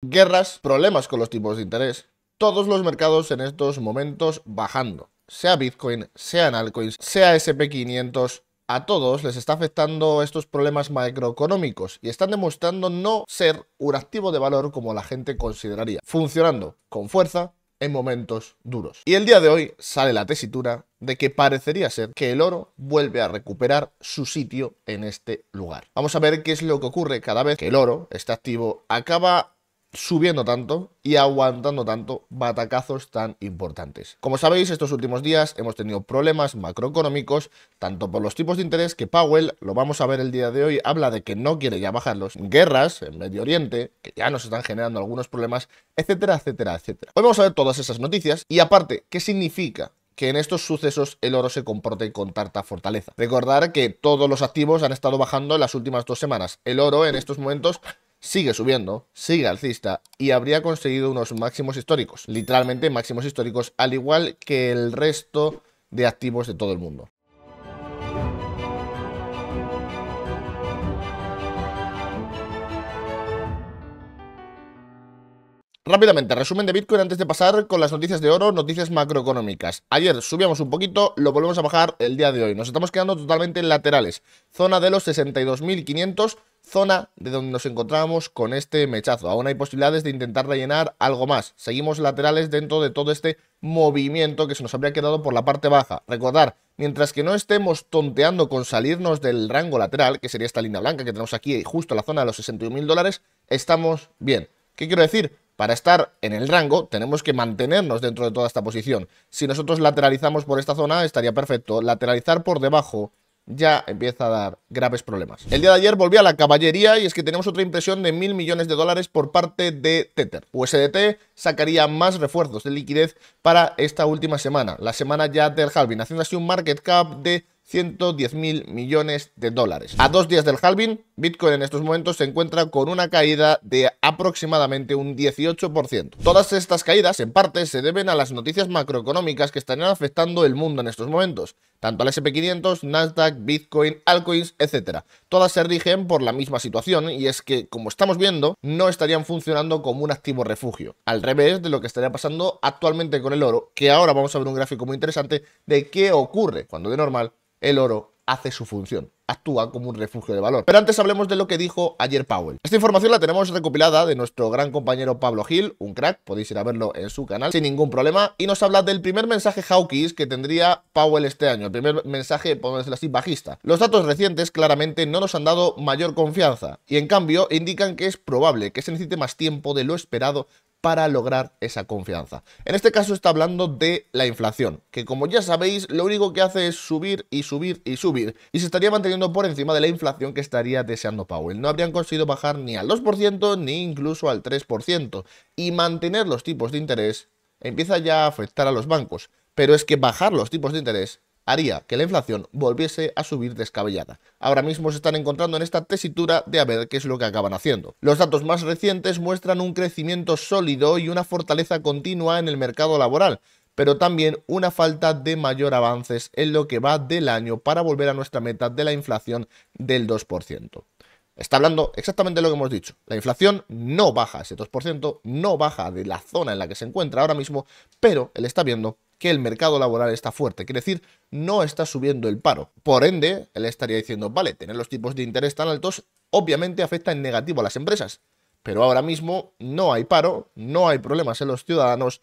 Guerras, problemas con los tipos de interés, todos los mercados en estos momentos bajando, sea Bitcoin, sean altcoins, sea SP500, a todos les está afectando estos problemas macroeconómicos y están demostrando no ser un activo de valor como la gente consideraría, funcionando con fuerza en momentos duros. Y el día de hoy sale la tesitura de que parecería ser que el oro vuelve a recuperar su sitio en este lugar. Vamos a ver qué es lo que ocurre cada vez que el oro, este activo, acaba subiendo tanto y aguantando tanto batacazos tan importantes. Como sabéis, estos últimos días hemos tenido problemas macroeconómicos, tanto por los tipos de interés que Powell, lo vamos a ver el día de hoy, habla de que no quiere ya bajarlos, guerras en Medio Oriente, que ya nos están generando algunos problemas, etcétera, etcétera, etcétera. Hoy vamos a ver todas esas noticias y aparte, ¿qué significa que en estos sucesos el oro se comporte con tarta fortaleza. Recordar que todos los activos han estado bajando en las últimas dos semanas. El oro en estos momentos sigue subiendo, sigue alcista y habría conseguido unos máximos históricos, literalmente máximos históricos, al igual que el resto de activos de todo el mundo. Rápidamente, resumen de Bitcoin antes de pasar con las noticias de oro, noticias macroeconómicas. Ayer subíamos un poquito, lo volvemos a bajar el día de hoy. Nos estamos quedando totalmente en laterales. Zona de los 62.500 zona de donde nos encontrábamos con este mechazo. Aún hay posibilidades de intentar rellenar algo más. Seguimos laterales dentro de todo este movimiento que se nos habría quedado por la parte baja. Recordar, mientras que no estemos tonteando con salirnos del rango lateral, que sería esta línea blanca que tenemos aquí justo en la zona de los 61 mil dólares, estamos bien. ¿Qué quiero decir? Para estar en el rango tenemos que mantenernos dentro de toda esta posición. Si nosotros lateralizamos por esta zona estaría perfecto. Lateralizar por debajo ya empieza a dar graves problemas. El día de ayer volví a la caballería y es que tenemos otra impresión de mil millones de dólares por parte de Tether. USDT sacaría más refuerzos de liquidez para esta última semana, la semana ya del halving, haciendo así un market cap de 110 mil millones de dólares. A dos días del halving, Bitcoin en estos momentos se encuentra con una caída de aproximadamente un 18%. Todas estas caídas, en parte, se deben a las noticias macroeconómicas que estarían afectando el mundo en estos momentos, tanto al SP500, Nasdaq, Bitcoin, altcoins, etc. Todas se rigen por la misma situación y es que, como estamos viendo, no estarían funcionando como un activo refugio, al revés de lo que estaría pasando actualmente con el oro, que ahora vamos a ver un gráfico muy interesante de qué ocurre cuando de normal el oro hace su función, actúa como un refugio de valor. Pero antes hablemos de lo que dijo ayer Powell. Esta información la tenemos recopilada de nuestro gran compañero Pablo Gil, un crack, podéis ir a verlo en su canal sin ningún problema, y nos habla del primer mensaje hawkish que tendría Powell este año, el primer mensaje, podemos decirlo así, bajista. Los datos recientes claramente no nos han dado mayor confianza, y en cambio indican que es probable que se necesite más tiempo de lo esperado para lograr esa confianza. En este caso está hablando de la inflación, que como ya sabéis, lo único que hace es subir y subir y subir, y se estaría manteniendo por encima de la inflación que estaría deseando Powell. No habrían conseguido bajar ni al 2% ni incluso al 3%, y mantener los tipos de interés empieza ya a afectar a los bancos, pero es que bajar los tipos de interés haría que la inflación volviese a subir descabellada. Ahora mismo se están encontrando en esta tesitura de a ver qué es lo que acaban haciendo. Los datos más recientes muestran un crecimiento sólido y una fortaleza continua en el mercado laboral, pero también una falta de mayor avances en lo que va del año para volver a nuestra meta de la inflación del 2%. Está hablando exactamente de lo que hemos dicho. La inflación no baja ese 2%, no baja de la zona en la que se encuentra ahora mismo, pero él está viendo que el mercado laboral está fuerte, quiere decir, no está subiendo el paro. Por ende, él estaría diciendo, vale, tener los tipos de interés tan altos obviamente afecta en negativo a las empresas, pero ahora mismo no hay paro, no hay problemas en los ciudadanos,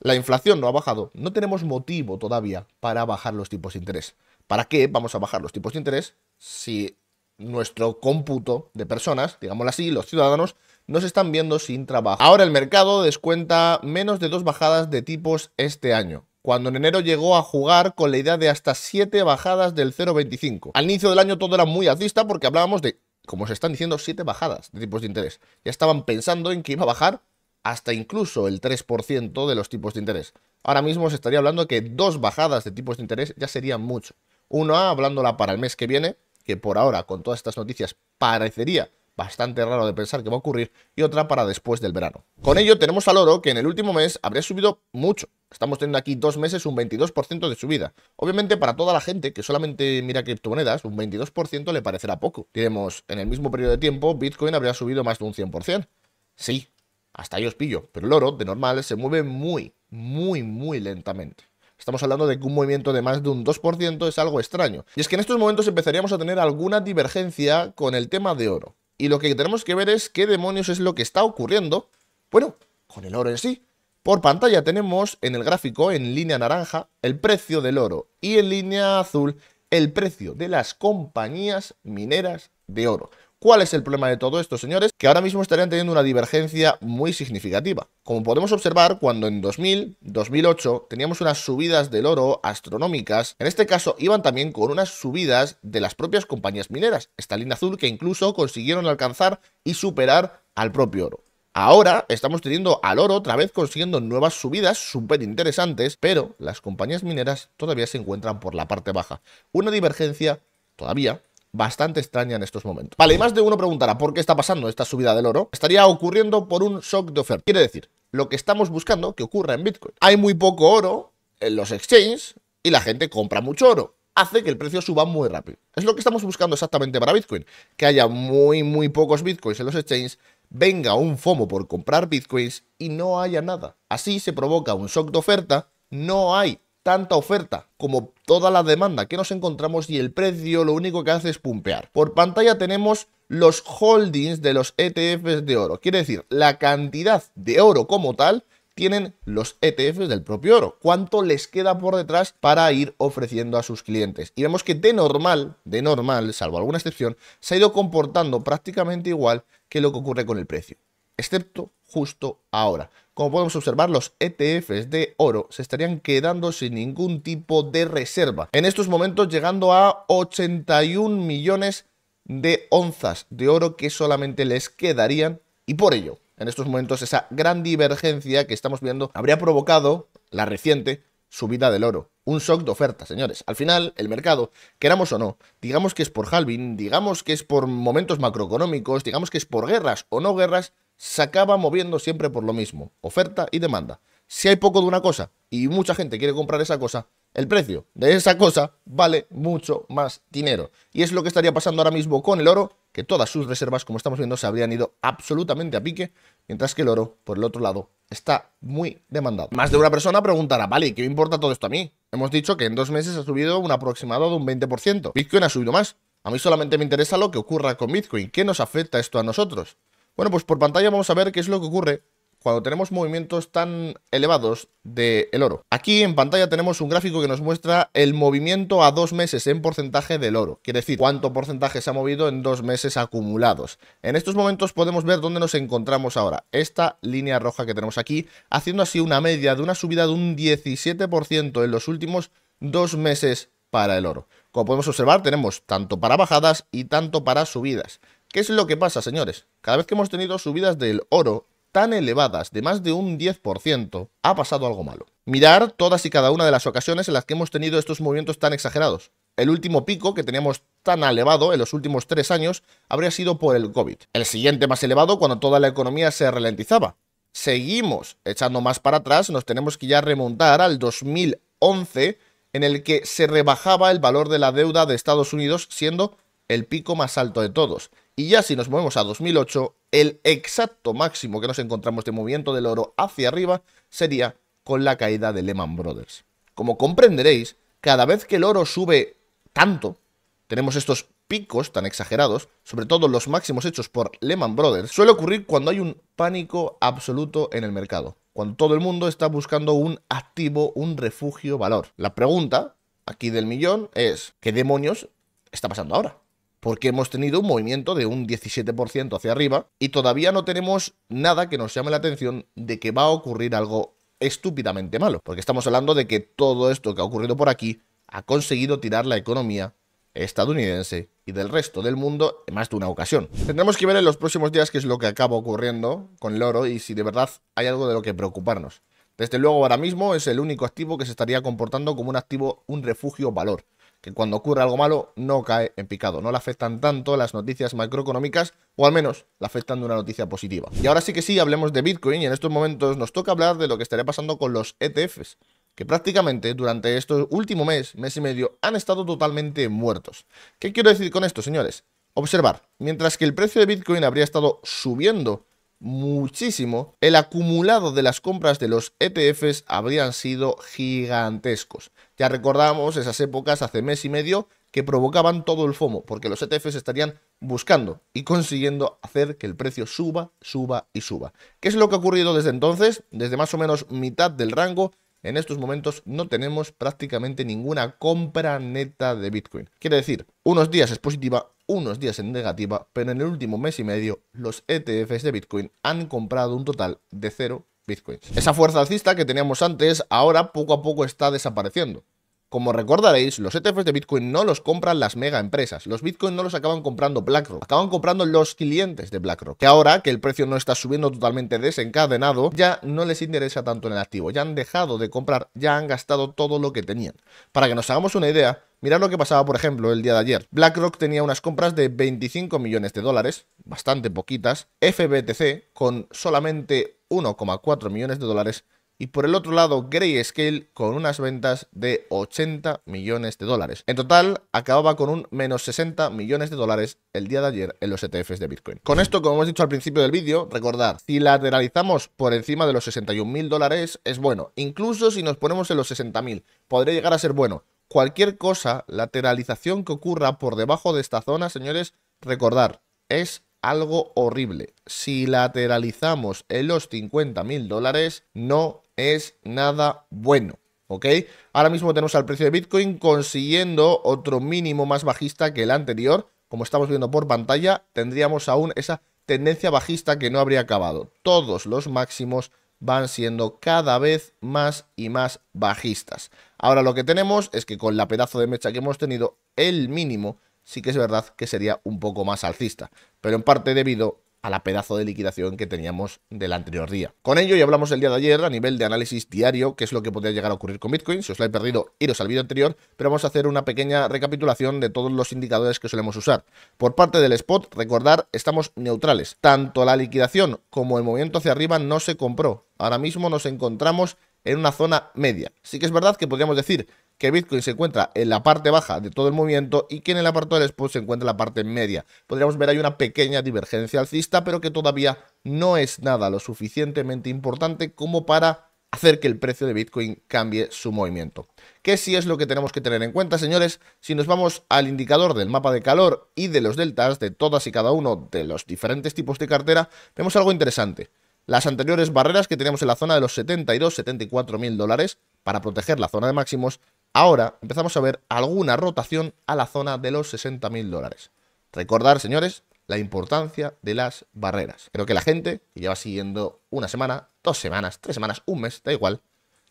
la inflación no ha bajado, no tenemos motivo todavía para bajar los tipos de interés. ¿Para qué vamos a bajar los tipos de interés si nuestro cómputo de personas, digámoslo así, los ciudadanos, nos están viendo sin trabajo? Ahora el mercado descuenta menos de dos bajadas de tipos este año cuando en enero llegó a jugar con la idea de hasta 7 bajadas del 0,25. Al inicio del año todo era muy alcista porque hablábamos de, como se están diciendo, 7 bajadas de tipos de interés. Ya estaban pensando en que iba a bajar hasta incluso el 3% de los tipos de interés. Ahora mismo se estaría hablando que dos bajadas de tipos de interés ya serían mucho. Una hablándola para el mes que viene, que por ahora con todas estas noticias parecería bastante raro de pensar que va a ocurrir, y otra para después del verano. Con ello tenemos al oro que en el último mes habría subido mucho. Estamos teniendo aquí dos meses un 22% de subida. Obviamente para toda la gente que solamente mira criptomonedas, un 22% le parecerá poco. Diremos, en el mismo periodo de tiempo, Bitcoin habría subido más de un 100%. Sí, hasta ahí os pillo, pero el oro de normal se mueve muy, muy, muy lentamente. Estamos hablando de que un movimiento de más de un 2% es algo extraño. Y es que en estos momentos empezaríamos a tener alguna divergencia con el tema de oro. Y lo que tenemos que ver es qué demonios es lo que está ocurriendo, bueno, con el oro en sí. Por pantalla tenemos en el gráfico, en línea naranja, el precio del oro y en línea azul, el precio de las compañías mineras de oro. ¿Cuál es el problema de todo esto, señores? Que ahora mismo estarían teniendo una divergencia muy significativa. Como podemos observar, cuando en 2000, 2008 teníamos unas subidas del oro astronómicas, en este caso iban también con unas subidas de las propias compañías mineras, esta línea azul que incluso consiguieron alcanzar y superar al propio oro. Ahora estamos teniendo al oro otra vez consiguiendo nuevas subidas súper interesantes, pero las compañías mineras todavía se encuentran por la parte baja. Una divergencia todavía bastante extraña en estos momentos. Vale, y más de uno preguntará por qué está pasando esta subida del oro. Estaría ocurriendo por un shock de oferta. Quiere decir, lo que estamos buscando que ocurra en Bitcoin. Hay muy poco oro en los exchanges y la gente compra mucho oro. Hace que el precio suba muy rápido. Es lo que estamos buscando exactamente para Bitcoin. Que haya muy, muy pocos Bitcoins en los exchanges, venga un FOMO por comprar Bitcoins y no haya nada. Así se provoca un shock de oferta, no hay tanta oferta como toda la demanda que nos encontramos y el precio lo único que hace es pumpear. Por pantalla tenemos los holdings de los ETFs de oro. Quiere decir, la cantidad de oro como tal tienen los ETFs del propio oro. ¿Cuánto les queda por detrás para ir ofreciendo a sus clientes? Y vemos que de normal, de normal, salvo alguna excepción, se ha ido comportando prácticamente igual que lo que ocurre con el precio. Excepto justo ahora. Como podemos observar, los ETFs de oro se estarían quedando sin ningún tipo de reserva. En estos momentos llegando a 81 millones de onzas de oro que solamente les quedarían y por ello, en estos momentos, esa gran divergencia que estamos viendo habría provocado la reciente subida del oro. Un shock de oferta, señores. Al final, el mercado, queramos o no, digamos que es por halving, digamos que es por momentos macroeconómicos, digamos que es por guerras o no guerras, se acaba moviendo siempre por lo mismo, oferta y demanda. Si hay poco de una cosa y mucha gente quiere comprar esa cosa, el precio de esa cosa vale mucho más dinero. Y es lo que estaría pasando ahora mismo con el oro, que todas sus reservas, como estamos viendo, se habrían ido absolutamente a pique, mientras que el oro, por el otro lado, está muy demandado. Más de una persona preguntará, vale, ¿qué me importa todo esto a mí? Hemos dicho que en dos meses ha subido un aproximado de un 20%. Bitcoin ha subido más. A mí solamente me interesa lo que ocurra con Bitcoin. ¿Qué nos afecta esto a nosotros? Bueno, pues por pantalla vamos a ver qué es lo que ocurre cuando tenemos movimientos tan elevados del oro. Aquí en pantalla tenemos un gráfico que nos muestra el movimiento a dos meses en porcentaje del oro. Quiere decir, cuánto porcentaje se ha movido en dos meses acumulados. En estos momentos podemos ver dónde nos encontramos ahora. Esta línea roja que tenemos aquí, haciendo así una media de una subida de un 17% en los últimos dos meses para el oro. Como podemos observar, tenemos tanto para bajadas y tanto para subidas. ¿Qué es lo que pasa, señores? Cada vez que hemos tenido subidas del oro tan elevadas de más de un 10%, ha pasado algo malo. Mirar todas y cada una de las ocasiones en las que hemos tenido estos movimientos tan exagerados. El último pico que teníamos tan elevado en los últimos tres años habría sido por el COVID. El siguiente más elevado cuando toda la economía se ralentizaba. Seguimos echando más para atrás, nos tenemos que ya remontar al 2011 en el que se rebajaba el valor de la deuda de Estados Unidos siendo el pico más alto de todos. Y ya si nos movemos a 2008, el exacto máximo que nos encontramos de movimiento del oro hacia arriba sería con la caída de Lehman Brothers. Como comprenderéis, cada vez que el oro sube tanto, tenemos estos picos tan exagerados, sobre todo los máximos hechos por Lehman Brothers, suele ocurrir cuando hay un pánico absoluto en el mercado, cuando todo el mundo está buscando un activo, un refugio valor. La pregunta aquí del millón es, ¿qué demonios está pasando ahora? Porque hemos tenido un movimiento de un 17% hacia arriba y todavía no tenemos nada que nos llame la atención de que va a ocurrir algo estúpidamente malo, porque estamos hablando de que todo esto que ha ocurrido por aquí ha conseguido tirar la economía estadounidense y del resto del mundo en más de una ocasión. Tendremos que ver en los próximos días qué es lo que acaba ocurriendo con el oro y si de verdad hay algo de lo que preocuparnos. Desde luego ahora mismo es el único activo que se estaría comportando como un activo, un refugio valor que cuando ocurre algo malo no cae en picado, no le afectan tanto las noticias macroeconómicas o al menos le afectan de una noticia positiva. Y ahora sí que sí, hablemos de Bitcoin y en estos momentos nos toca hablar de lo que estaría pasando con los ETFs, que prácticamente durante este último mes, mes y medio, han estado totalmente muertos. ¿Qué quiero decir con esto, señores? Observar, mientras que el precio de Bitcoin habría estado subiendo muchísimo, el acumulado de las compras de los ETFs habrían sido gigantescos. Ya recordamos esas épocas hace mes y medio que provocaban todo el FOMO, porque los ETFs estarían buscando y consiguiendo hacer que el precio suba, suba y suba. ¿Qué es lo que ha ocurrido desde entonces? Desde más o menos mitad del rango, en estos momentos no tenemos prácticamente ninguna compra neta de Bitcoin. Quiere decir, unos días es positiva, unos días en negativa, pero en el último mes y medio los ETFs de Bitcoin han comprado un total de cero Bitcoins. Esa fuerza alcista que teníamos antes ahora poco a poco está desapareciendo. Como recordaréis, los ETFs de Bitcoin no los compran las mega empresas. Los Bitcoin no los acaban comprando BlackRock. Acaban comprando los clientes de BlackRock. Que ahora que el precio no está subiendo totalmente desencadenado, ya no les interesa tanto en el activo. Ya han dejado de comprar, ya han gastado todo lo que tenían. Para que nos hagamos una idea, mirad lo que pasaba, por ejemplo, el día de ayer. BlackRock tenía unas compras de 25 millones de dólares, bastante poquitas. FBTC con solamente 1,4 millones de dólares y por el otro lado Grayscale con unas ventas de 80 millones de dólares. En total acababa con un menos 60 millones de dólares el día de ayer en los ETFs de Bitcoin. Con esto, como hemos dicho al principio del vídeo, recordar, si lateralizamos por encima de los 61 mil dólares es bueno, incluso si nos ponemos en los 60 mil, podría llegar a ser bueno. Cualquier cosa, lateralización que ocurra por debajo de esta zona, señores, recordar, es algo horrible. Si lateralizamos en los 50 mil dólares, no es nada bueno. ¿ok? Ahora mismo tenemos al precio de Bitcoin consiguiendo otro mínimo más bajista que el anterior. Como estamos viendo por pantalla, tendríamos aún esa tendencia bajista que no habría acabado. Todos los máximos van siendo cada vez más y más bajistas. Ahora lo que tenemos es que con la pedazo de mecha que hemos tenido, el mínimo sí que es verdad que sería un poco más alcista, pero en parte debido a la pedazo de liquidación que teníamos del anterior día. Con ello ya hablamos el día de ayer a nivel de análisis diario, qué es lo que podría llegar a ocurrir con Bitcoin. Si os lo he perdido, iros al vídeo anterior, pero vamos a hacer una pequeña recapitulación de todos los indicadores que solemos usar. Por parte del spot, recordar, estamos neutrales. Tanto la liquidación como el movimiento hacia arriba no se compró. Ahora mismo nos encontramos en una zona media. Sí que es verdad que podríamos decir que Bitcoin se encuentra en la parte baja de todo el movimiento y que en el apartado del spot se encuentra en la parte media. Podríamos ver ahí una pequeña divergencia alcista, pero que todavía no es nada lo suficientemente importante como para hacer que el precio de Bitcoin cambie su movimiento. ¿Qué sí es lo que tenemos que tener en cuenta, señores? Si nos vamos al indicador del mapa de calor y de los deltas de todas y cada uno de los diferentes tipos de cartera, vemos algo interesante. Las anteriores barreras que teníamos en la zona de los 72-74 mil dólares para proteger la zona de máximos Ahora empezamos a ver alguna rotación a la zona de los 60 mil dólares. Recordar, señores, la importancia de las barreras. Creo que la gente que lleva siguiendo una semana, dos semanas, tres semanas, un mes, da igual.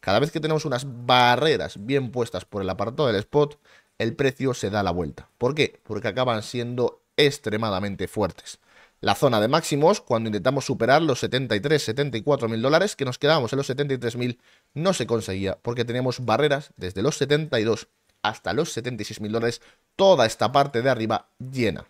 Cada vez que tenemos unas barreras bien puestas por el apartado del spot, el precio se da la vuelta. ¿Por qué? Porque acaban siendo extremadamente fuertes la zona de máximos, cuando intentamos superar los 73, 74 mil dólares, que nos quedábamos en los 73 mil, no se conseguía, porque teníamos barreras desde los 72 hasta los 76 mil dólares, toda esta parte de arriba llena.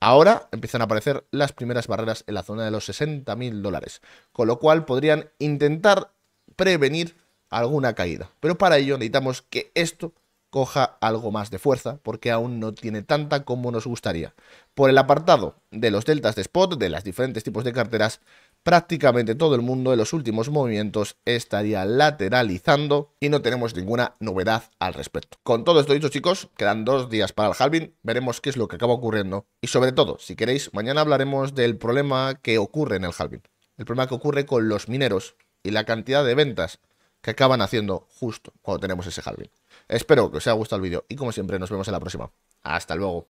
Ahora empiezan a aparecer las primeras barreras en la zona de los 60 mil dólares, con lo cual podrían intentar prevenir alguna caída. Pero para ello necesitamos que esto coja algo más de fuerza, porque aún no tiene tanta como nos gustaría. Por el apartado de los deltas de spot, de los diferentes tipos de carteras, prácticamente todo el mundo en los últimos movimientos estaría lateralizando y no tenemos ninguna novedad al respecto. Con todo esto dicho chicos, quedan dos días para el halving, veremos qué es lo que acaba ocurriendo y sobre todo, si queréis, mañana hablaremos del problema que ocurre en el halving, el problema que ocurre con los mineros y la cantidad de ventas que acaban haciendo justo cuando tenemos ese halving. Espero que os haya gustado el vídeo y como siempre nos vemos en la próxima. Hasta luego.